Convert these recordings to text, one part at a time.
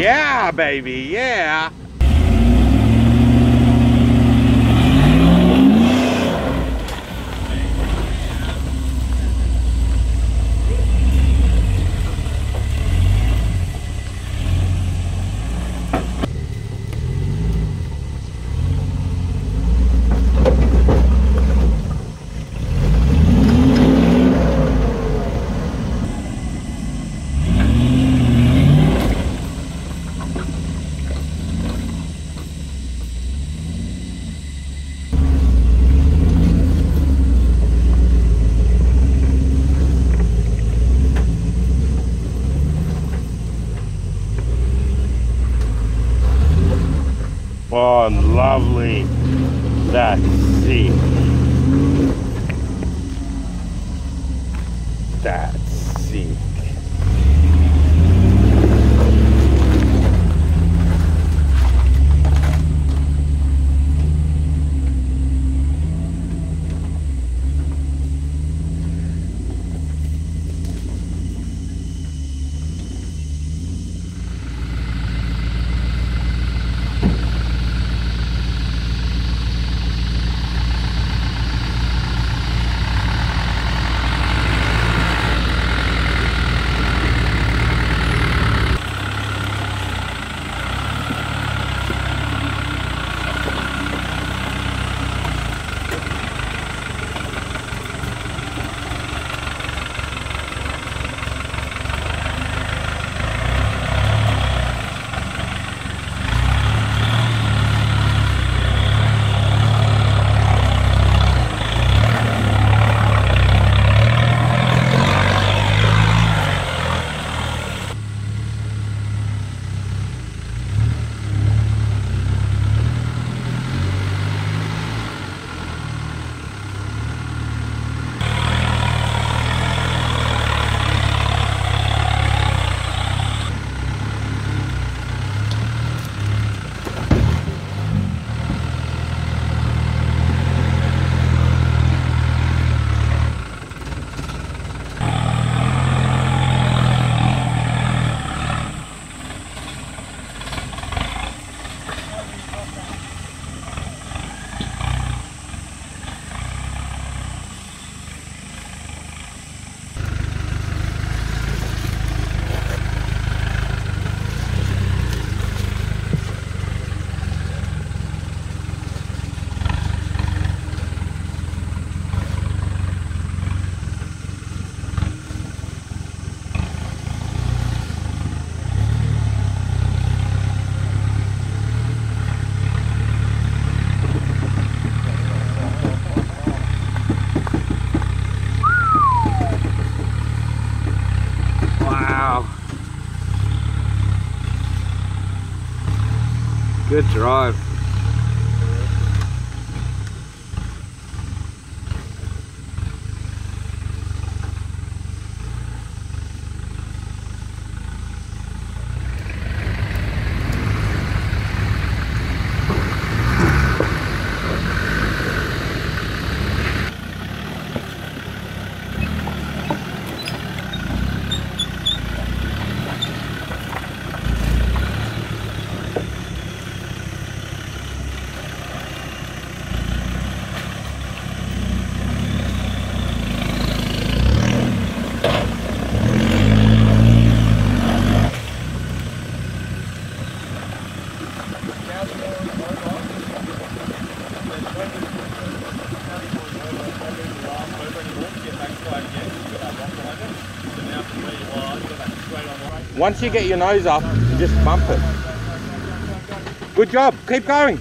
Yeah, baby, yeah. Lovely. That's sick. That's Good drive. Once you get your nose up, just bump it. Good job. Keep going.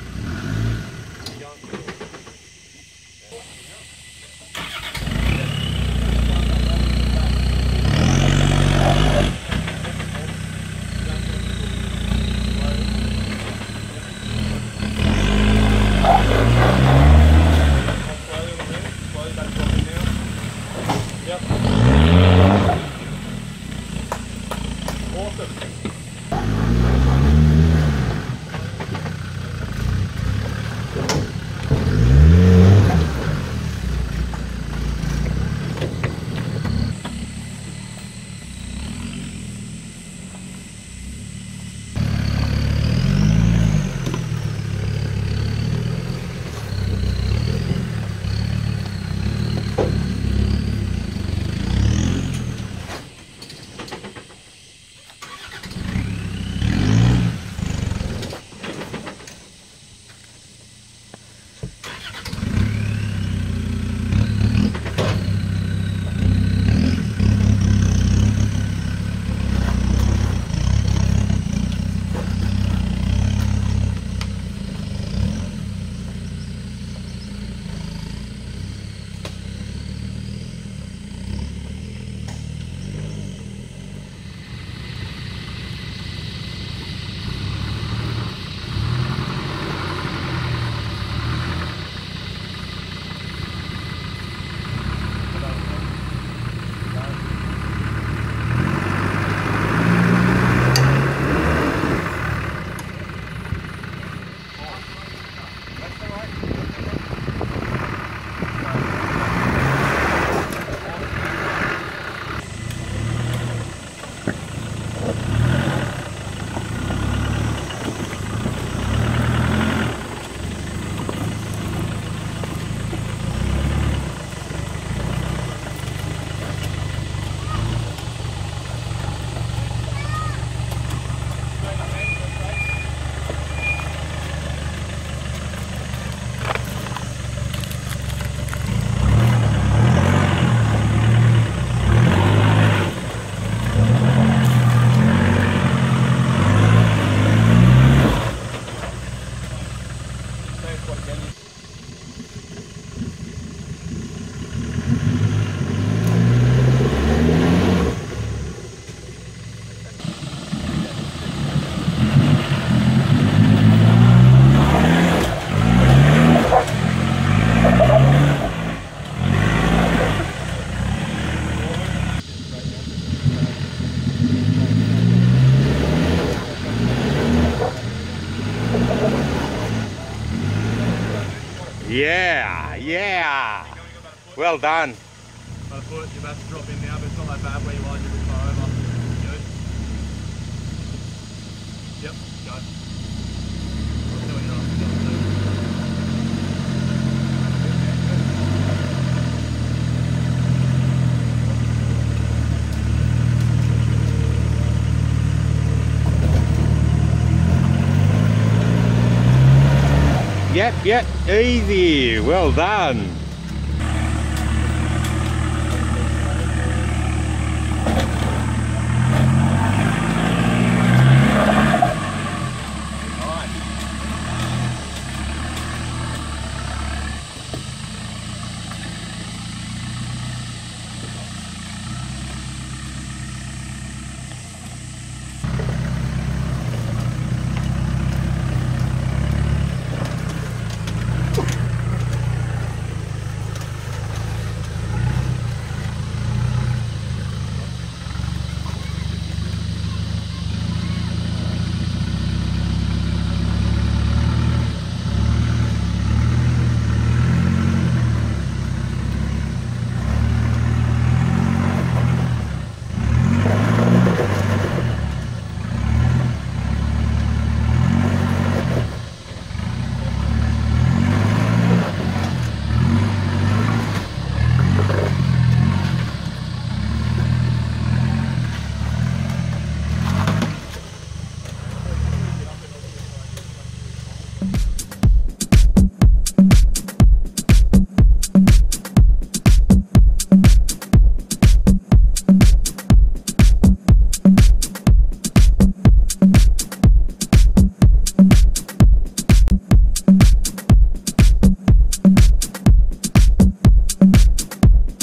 por qué Yeah, yeah. Well done. Yep, yep, easy. Well done.